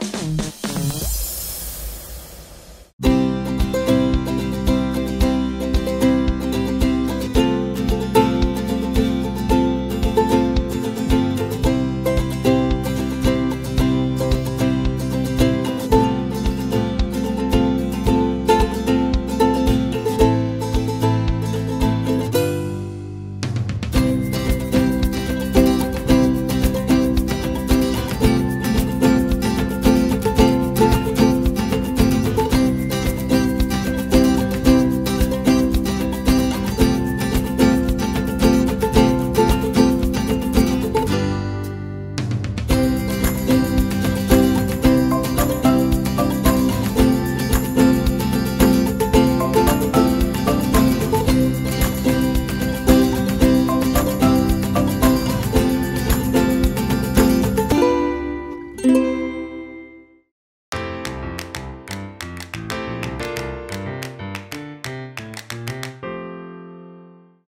Mm-hmm.